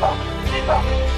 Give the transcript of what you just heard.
啊。